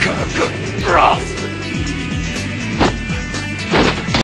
Cook,